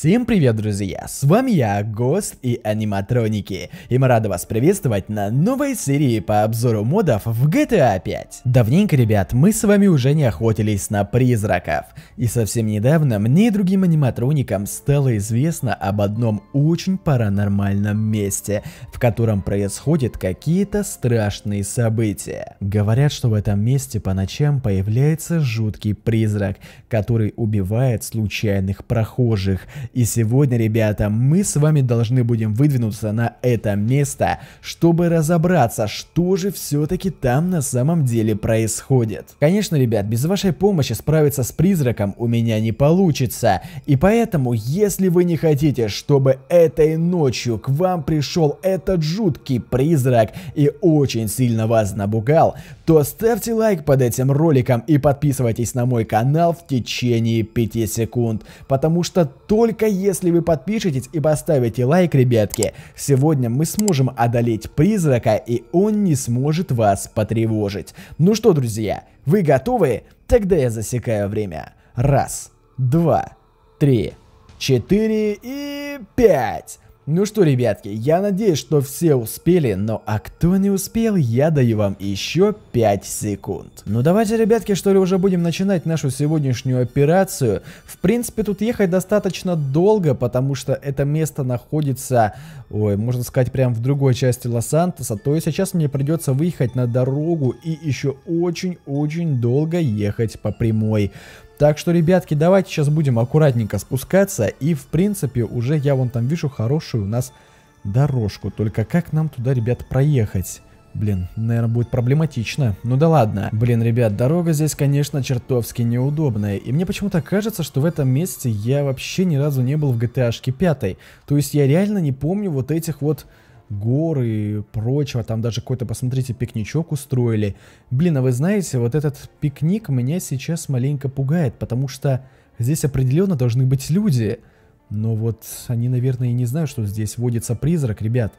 Всем привет, друзья! С вами я, Гост и Аниматроники, и мы рады вас приветствовать на новой серии по обзору модов в GTA 5. Давненько, ребят, мы с вами уже не охотились на призраков, и совсем недавно мне и другим аниматроникам стало известно об одном очень паранормальном месте, в котором происходят какие-то страшные события. Говорят, что в этом месте по ночам появляется жуткий призрак, который убивает случайных прохожих, и сегодня, ребята, мы с вами должны будем выдвинуться на это место, чтобы разобраться, что же все-таки там на самом деле происходит. Конечно, ребят, без вашей помощи справиться с призраком у меня не получится. И поэтому, если вы не хотите, чтобы этой ночью к вам пришел этот жуткий призрак и очень сильно вас набугал, то ставьте лайк под этим роликом и подписывайтесь на мой канал в течение 5 секунд. Потому что только только если вы подпишетесь и поставите лайк, ребятки, сегодня мы сможем одолеть призрака и он не сможет вас потревожить. Ну что, друзья, вы готовы? Тогда я засекаю время. Раз, два, три, четыре и пять. Ну что, ребятки, я надеюсь, что все успели, но а кто не успел, я даю вам еще 5 секунд. Ну давайте, ребятки, что ли уже будем начинать нашу сегодняшнюю операцию. В принципе, тут ехать достаточно долго, потому что это место находится, ой, можно сказать, прям в другой части Лос-Антоса. То есть сейчас мне придется выехать на дорогу и еще очень-очень долго ехать по прямой. Так что, ребятки, давайте сейчас будем аккуратненько спускаться. И, в принципе, уже я вон там вижу хорошую у нас дорожку. Только как нам туда, ребят, проехать? Блин, наверное, будет проблематично. Ну да ладно. Блин, ребят, дорога здесь, конечно, чертовски неудобная. И мне почему-то кажется, что в этом месте я вообще ни разу не был в GTA 5. То есть я реально не помню вот этих вот горы и прочего. Там даже какой-то, посмотрите, пикничок устроили. Блин, а вы знаете, вот этот пикник меня сейчас маленько пугает, потому что здесь определенно должны быть люди. Но вот они, наверное, и не знают, что здесь водится призрак, ребят.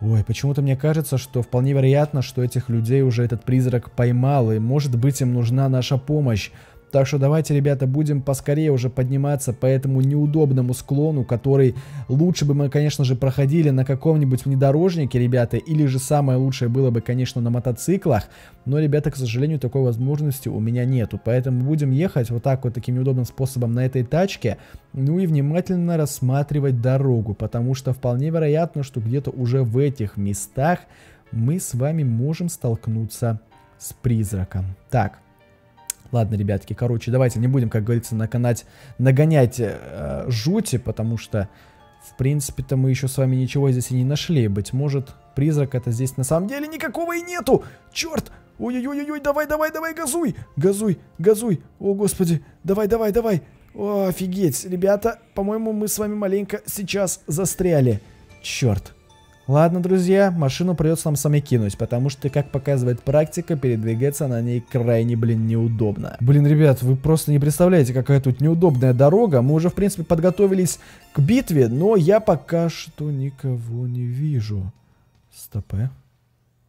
Ой, почему-то мне кажется, что вполне вероятно, что этих людей уже этот призрак поймал, и может быть им нужна наша помощь. Так что давайте, ребята, будем поскорее уже подниматься по этому неудобному склону, который лучше бы мы, конечно же, проходили на каком-нибудь внедорожнике, ребята, или же самое лучшее было бы, конечно, на мотоциклах. Но, ребята, к сожалению, такой возможности у меня нету. Поэтому будем ехать вот так вот таким неудобным способом на этой тачке. Ну и внимательно рассматривать дорогу, потому что вполне вероятно, что где-то уже в этих местах мы с вами можем столкнуться с призраком. Так, Ладно, ребятки, короче, давайте не будем, как говорится, наканать, нагонять э, жути, потому что, в принципе-то, мы еще с вами ничего здесь и не нашли. Быть может, призрак это здесь на самом деле никакого и нету! Черт! Ой-ой-ой-ой, давай, давай, давай, газуй! Газуй, газуй! О, господи! Давай, давай, давай! О, офигеть! Ребята, по-моему, мы с вами маленько сейчас застряли. Черт! Ладно, друзья, машину придется нам сами кинуть, потому что, как показывает практика, передвигаться на ней крайне, блин, неудобно. Блин, ребят, вы просто не представляете, какая тут неудобная дорога. Мы уже, в принципе, подготовились к битве, но я пока что никого не вижу. Стоп, э?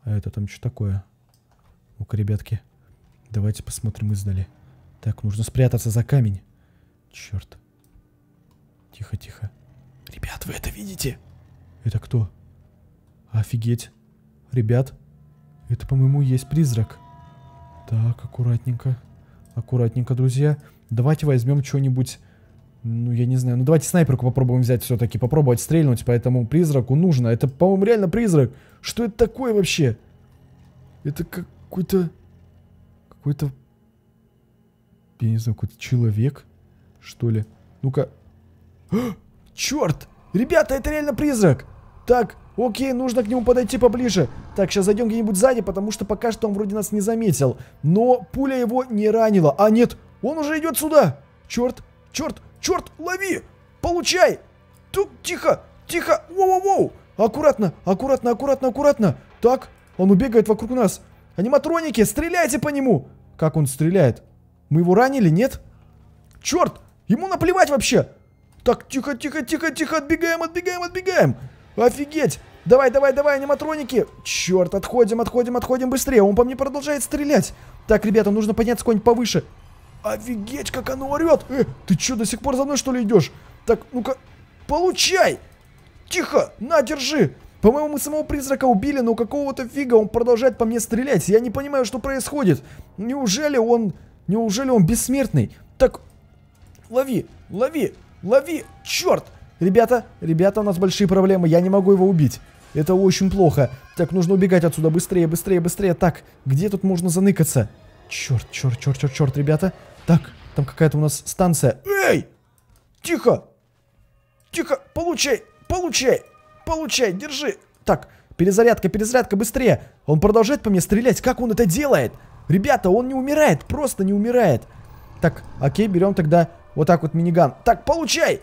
А это там что такое? Ну-ка, ребятки, давайте посмотрим издали. Так, нужно спрятаться за камень. Черт. Тихо, тихо. Ребят, вы это видите? Это кто? Офигеть. Ребят, это, по-моему, есть призрак. Так, аккуратненько. Аккуратненько, друзья. Давайте возьмем что-нибудь... Ну, я не знаю. Ну, давайте снайперку попробуем взять все-таки. Попробовать стрельнуть по этому призраку нужно. Это, по-моему, реально призрак. Что это такое вообще? Это какой-то... Какой-то... Я не знаю, какой-то человек, что ли. Ну-ка. Черт! Ребята, это реально призрак! Так, Окей, нужно к нему подойти поближе. Так, сейчас зайдем где-нибудь сзади, потому что пока что он вроде нас не заметил. Но пуля его не ранила. А нет, он уже идет сюда. Черт, черт, черт, лови! Получай! Тут, тихо, тихо, воу-воу-воу! Аккуратно, аккуратно, аккуратно, аккуратно. Так, он убегает вокруг нас. Аниматроники, стреляйте по нему! Как он стреляет? Мы его ранили, нет? Черт, ему наплевать вообще! Так, тихо, тихо, тихо, тихо, отбегаем, отбегаем, отбегаем! Офигеть! Давай, давай, давай, аниматроники! Черт, отходим, отходим, отходим быстрее. Он по мне продолжает стрелять. Так, ребята, нужно подняться куда-нибудь повыше. Офигеть, как оно орет! Э, ты что, до сих пор за мной, что ли, идешь? Так, ну-ка, получай! Тихо, на, держи! По-моему, мы самого призрака убили, но какого-то фига он продолжает по мне стрелять. Я не понимаю, что происходит. Неужели он... Неужели он бессмертный? Так, лови, лови, лови, черт! Ребята, ребята, у нас большие проблемы, я не могу его убить. Это очень плохо. Так, нужно убегать отсюда, быстрее, быстрее, быстрее. Так, где тут можно заныкаться? Черт, черт, черт, черт, черт, ребята. Так, там какая-то у нас станция. Эй! Тихо! Тихо! Получай! Получай! Получай! Держи! Так, перезарядка, перезарядка, быстрее! Он продолжает по мне стрелять. Как он это делает? Ребята, он не умирает, просто не умирает. Так, окей, берем тогда вот так вот миниган. Так, получай!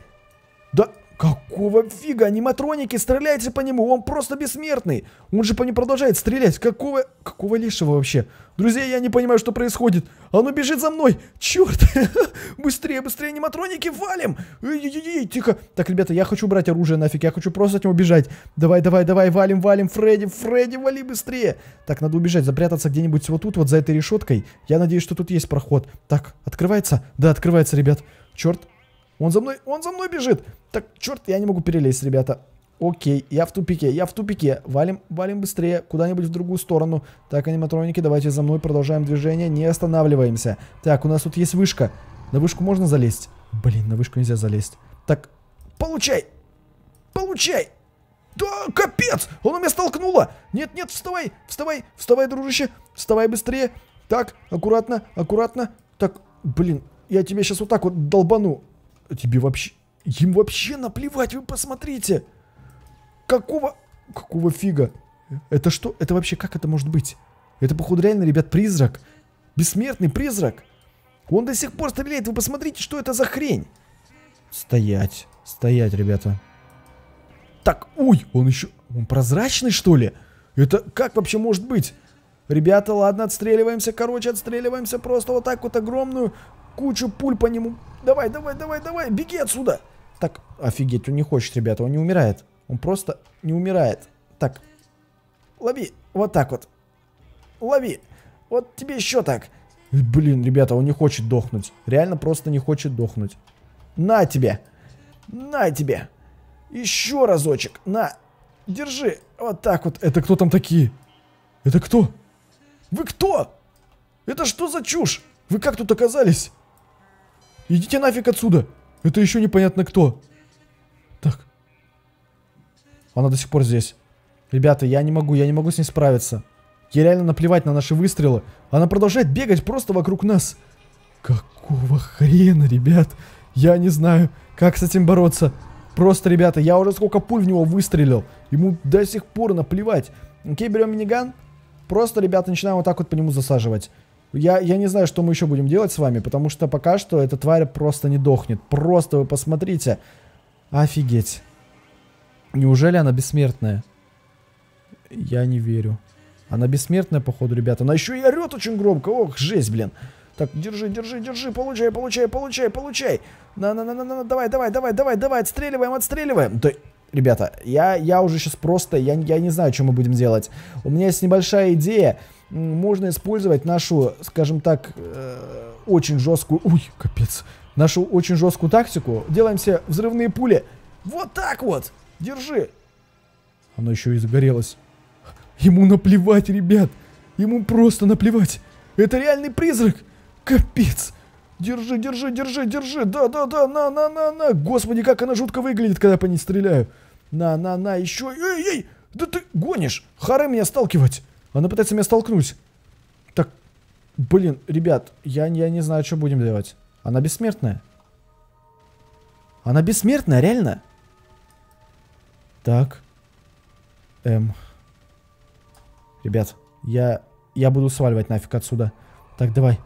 Да, Какого фига? Аниматроники, стреляйте по нему, он просто бессмертный. Он же по нему продолжает стрелять. Какого... Какого лишего вообще? Друзья, я не понимаю, что происходит. Оно бежит за мной. Черт. быстрее, быстрее, аниматроники, валим. Тихо. Так, ребята, я хочу брать оружие нафиг. Я хочу просто от него бежать. Давай, давай, давай, валим, валим. Фредди, Фредди, вали быстрее. Так, надо убежать, запрятаться где-нибудь вот тут, вот за этой решеткой. Я надеюсь, что тут есть проход. Так, открывается? Да, открывается, ребят. Черт, он за мной, он за мной бежит. Так, черт, я не могу перелезть, ребята. Окей, я в тупике, я в тупике. Валим, валим быстрее, куда-нибудь в другую сторону. Так, аниматроники, давайте за мной, продолжаем движение, не останавливаемся. Так, у нас тут есть вышка. На вышку можно залезть? Блин, на вышку нельзя залезть. Так, получай! Получай! Да, капец! Он меня столкнуло! Нет, нет, вставай, вставай, вставай, дружище, вставай быстрее. Так, аккуратно, аккуратно. Так, блин, я тебе сейчас вот так вот долбану. Тебе вообще... Им вообще наплевать, вы посмотрите. Какого... Какого фига? Это что? Это вообще как это может быть? Это, походу, реально, ребят, призрак. Бессмертный призрак. Он до сих пор стреляет. Вы посмотрите, что это за хрень. Стоять. Стоять, ребята. Так, ой, он еще... Он прозрачный, что ли? Это как вообще может быть? Ребята, ладно, отстреливаемся. Короче, отстреливаемся просто вот так вот огромную кучу пуль по нему. Давай, давай, давай, давай, беги отсюда. Так, офигеть, он не хочет, ребята, он не умирает. Он просто не умирает. Так, лови, вот так вот. Лови, вот тебе еще так. Блин, ребята, он не хочет дохнуть. Реально просто не хочет дохнуть. На тебе. На тебе. Еще разочек. На. Держи. Вот так вот. Это кто там такие? Это кто? Вы кто? Это что за чушь? Вы как тут оказались? Идите нафиг отсюда. Это еще непонятно кто. Так. Она до сих пор здесь. Ребята, я не могу, я не могу с ней справиться. Ей реально наплевать на наши выстрелы. Она продолжает бегать просто вокруг нас. Какого хрена, ребят? Я не знаю, как с этим бороться. Просто, ребята, я уже сколько пуль в него выстрелил. Ему до сих пор наплевать. Окей, берем миниган. Просто, ребята, начинаем вот так вот по нему засаживать. Я, я не знаю, что мы еще будем делать с вами, потому что пока что эта тварь просто не дохнет. Просто вы посмотрите. Офигеть. Неужели она бессмертная? Я не верю. Она бессмертная, походу, ребята. Она еще и орет очень громко. Ох, жесть, блин. Так, держи, держи, держи, получай, получай, получай, получай. На-на-на-на-на, давай, давай, давай, давай, давай, отстреливаем, отстреливаем. Да, ребята, я, я уже сейчас просто, я, я не знаю, что мы будем делать. У меня есть небольшая идея можно использовать нашу, скажем так, э, очень жесткую... Ой, капец. Нашу очень жесткую тактику. Делаем себе взрывные пули. Вот так вот. Держи. Оно еще и загорелось. Ему наплевать, ребят. Ему просто наплевать. Это реальный призрак. Капец. Держи, держи, держи, держи. Да, да, да, на, на, на, на. Господи, как она жутко выглядит, когда по ней стреляю. На, на, на, еще. Эй, эй, да ты гонишь. Хары меня сталкивать. Она пытается меня столкнуть. Так, блин, ребят, я, я не знаю, что будем делать. Она бессмертная. Она бессмертная, реально? Так. Эм. Ребят, я, я буду сваливать нафиг отсюда. Так, давай.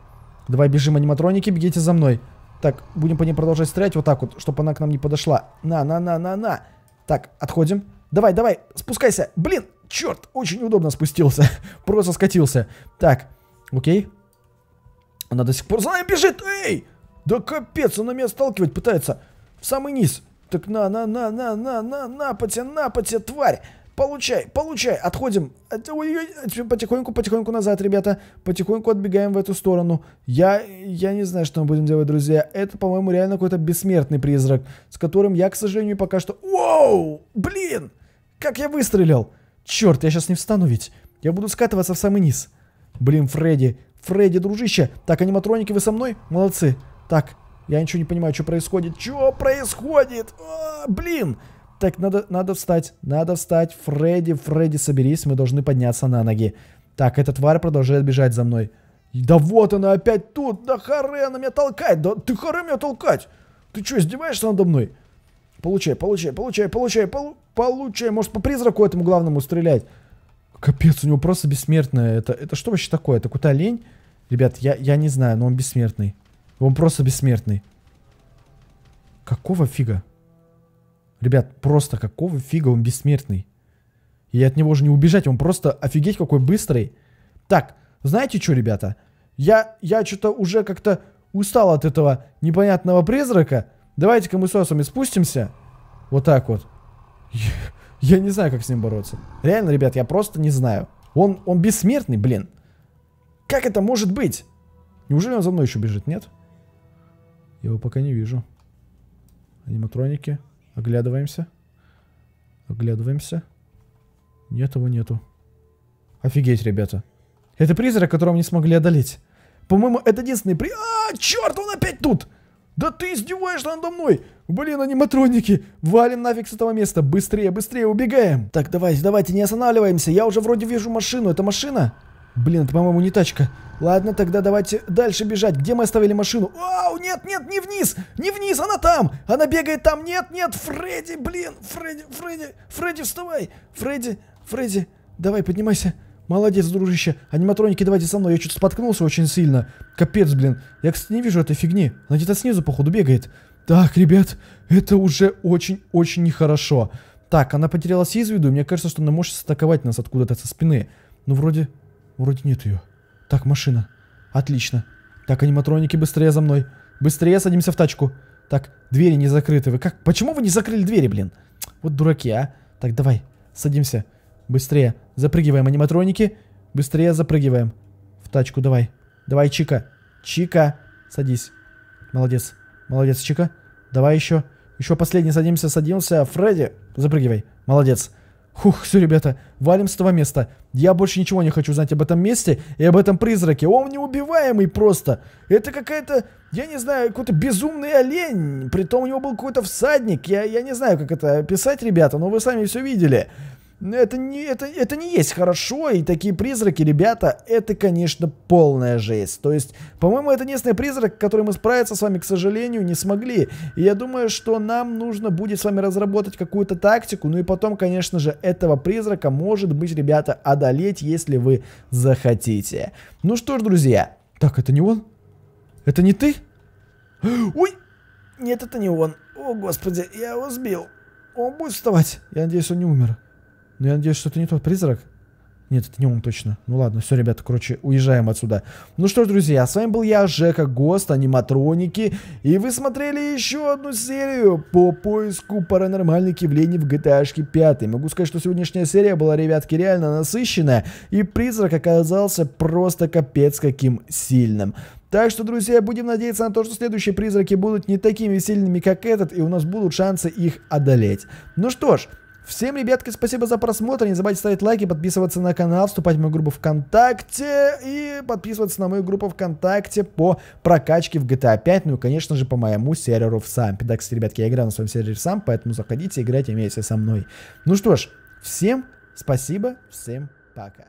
Давай бежим, аниматроники, бегите за мной. Так, будем по ней продолжать стрелять вот так вот, чтобы она к нам не подошла. На, на, на, на, на. Так, отходим. Давай, давай, спускайся. Блин, Черт, очень удобно спустился. Просто скатился. Так, окей. Она до сих пор за нами бежит. Эй! Да капец, она меня сталкивать пытается. В самый низ. Так на, на, на, на, на, на, напоте, напоте, тварь. Получай, получай, отходим. Потихоньку, потихоньку назад, ребята. Потихоньку отбегаем в эту сторону. Я, я не знаю, что мы будем делать, друзья. Это, по-моему, реально какой-то бессмертный призрак, с которым я, к сожалению, пока что... Воу! Блин! Как я выстрелил! Черт, я сейчас не встану ведь. Я буду скатываться в самый низ. Блин, Фредди. Фредди, дружище. Так, аниматроники, вы со мной? Молодцы. Так, я ничего не понимаю, что происходит. Что происходит? А, блин! Так, надо, надо встать. Надо встать. Фредди, Фредди, соберись. Мы должны подняться на ноги. Так, эта тварь продолжает бежать за мной. Да вот она опять тут. Да харе, она меня толкает. Да ты харе меня толкать. Ты что, издеваешься надо мной? Получай, получай, получай, получай, полу получай. Может по призраку этому главному стрелять? Капец, у него просто бессмертное. Это, это что вообще такое? Это какой-то олень? Ребят, я, я не знаю, но он бессмертный. Он просто бессмертный. Какого фига? Ребят, просто какого фига он бессмертный? И от него же не убежать, он просто офигеть какой быстрый. Так, знаете что, ребята? Я, я что-то уже как-то устал от этого непонятного призрака. Давайте-ка мы с вами спустимся. Вот так вот. Я, не знаю, как с ним бороться. Реально, ребят, я просто не знаю. Он, он бессмертный, блин. Как это может быть? Неужели он за мной еще бежит, нет? Я его пока не вижу. Аниматроники. Оглядываемся. Оглядываемся. Нет его нету. Офигеть, ребята. Это призрак, которого не смогли одолеть. По-моему, это единственный при... А, черт, он опять тут! Да ты издеваешься надо мной! Блин, аниматроники! Валим нафиг с этого места! Быстрее, быстрее, убегаем! Так, давайте, давайте, не останавливаемся. Я уже вроде вижу машину. Это машина? Блин, это, по-моему, не тачка. Ладно, тогда давайте дальше бежать. Где мы оставили машину? Вау, нет, нет, не вниз! Не вниз, она там! Она бегает там! Нет, нет, Фредди, блин! Фредди, Фредди, Фредди, вставай! Фредди, Фредди, давай, поднимайся. Молодец, дружище. Аниматроники, давайте со мной. Я что-то споткнулся очень сильно. Капец, блин. Я, кстати, не вижу этой фигни. Она где-то снизу, походу, бегает. Так, ребят, это уже очень-очень нехорошо. Так, она потерялась из виду. Мне кажется, что она может атаковать нас откуда-то со спины. Ну, вроде... Вроде нет ее. Так, машина. Отлично. Так, аниматроники, быстрее за мной. Быстрее садимся в тачку. Так, двери не закрыты. Вы как? Почему вы не закрыли двери, блин? Вот дураки, а. Так, давай, садимся. Быстрее. Запрыгиваем, аниматроники. Быстрее запрыгиваем. В тачку, давай. Давай, Чика. Чика, садись. Молодец. Молодец, Чика. Давай еще. Еще последний садимся, садился. Фредди, запрыгивай. Молодец. Хух, все, ребята, валим с этого места. Я больше ничего не хочу знать об этом месте и об этом призраке. Он неубиваемый просто. Это какая-то, я не знаю, какой-то безумный олень. Притом у него был какой-то всадник. Я, я не знаю, как это описать, ребята, но вы сами все видели. Это не, это, это не есть хорошо, и такие призраки, ребята, это, конечно, полная жесть. То есть, по-моему, это единственный призрак, который мы справиться с вами, к сожалению, не смогли. И я думаю, что нам нужно будет с вами разработать какую-то тактику, ну и потом, конечно же, этого призрака, может быть, ребята, одолеть, если вы захотите. Ну что ж, друзья. Так, это не он? Это не ты? Ой! Нет, это не он. О, господи, я его сбил. Он будет вставать. Я надеюсь, он не умер. Но я надеюсь, что это не тот призрак. Нет, это не он точно. Ну ладно, все, ребята, короче, уезжаем отсюда. Ну что ж, друзья, с вами был я, Жека Гост, аниматроники. И вы смотрели еще одну серию по поиску паранормальных явлений в GTA 5. Могу сказать, что сегодняшняя серия была, ребятки, реально насыщенная. И призрак оказался просто капец каким сильным. Так что, друзья, будем надеяться на то, что следующие призраки будут не такими сильными, как этот, и у нас будут шансы их одолеть. Ну что ж, Всем, ребятки, спасибо за просмотр. Не забывайте ставить лайки, подписываться на канал, вступать в мою группу ВКонтакте и подписываться на мою группу ВКонтакте по прокачке в GTA 5, ну и, конечно же, по моему серверу в Сампе. Да, кстати, ребятки, я играю на своем сервере в Самп, поэтому заходите, играйте вместе со мной. Ну что ж, всем спасибо, всем пока.